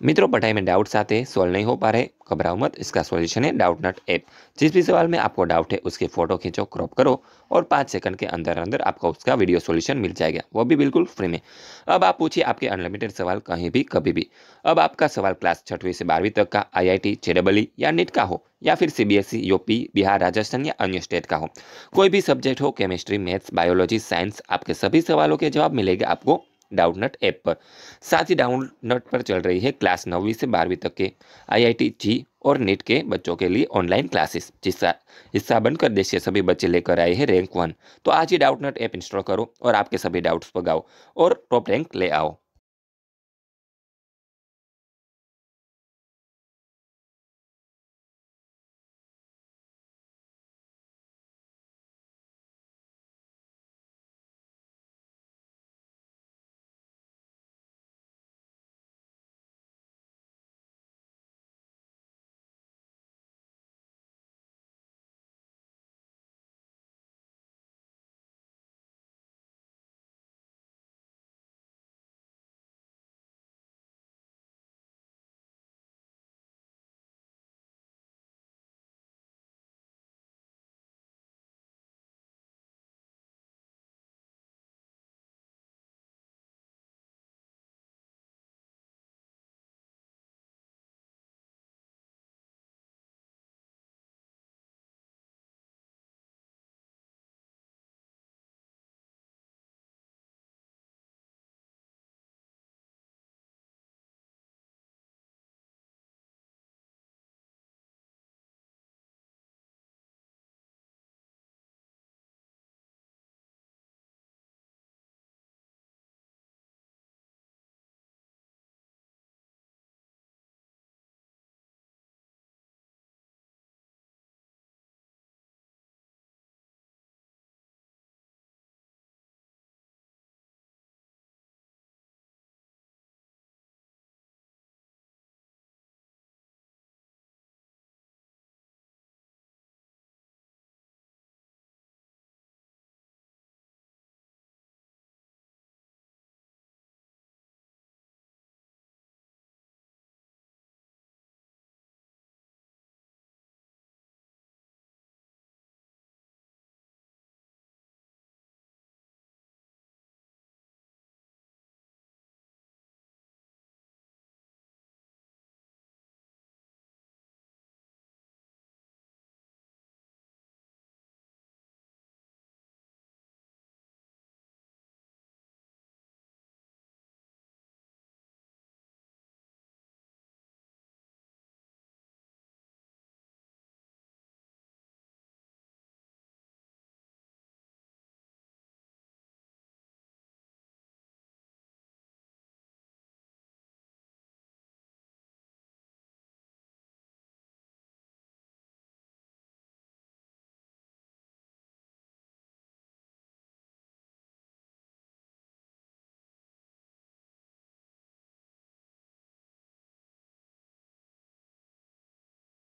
मित्रों पढ़ाई में डाउट्स आते हैं सॉल्व नहीं हो पा रहे, घबराओ मत, इसका सॉल्यूशन है डाउट नट ऐप जिस भी सवाल में आपको डाउट है, उसकी फ़ोटो खींचो क्रॉप करो और पाँच सेकंड के अंदर अंदर आपको उसका वीडियो सॉल्यूशन मिल जाएगा। वो भी बिल्कुल फ्री में। अब आप पूछिए आपके अनलिमिटेड सवाल कहीं भी, कभी भी। अब आपका सवाल क्लास छठवीं से बारहवीं तक का आई आई टी या नीट का हो, या फिर सीबीएसई यूपी बिहार, राजस्थान या अन्य स्टेट का हो। कोई भी सब्जेक्ट हो केमिस्ट्री मैथ्स बायोलॉजी साइंस आपके सभी सवालों के जवाब मिलेगा आपको। डाउटनट ऐप पर। साथ ही डाउनट पर चल रही है क्लास नौवीं से बारहवीं तक के आईआईटी जी और नीट के बच्चों के लिए ऑनलाइन क्लासेस जिसका हिस्सा बनकर देश के सभी बच्चे लेकर आए हैं रैंक वन। तो आज ही डाउटनट ऐप इंस्टॉल करो और आपके सभी डाउट्स पगाओ और टॉप रैंक ले आओ।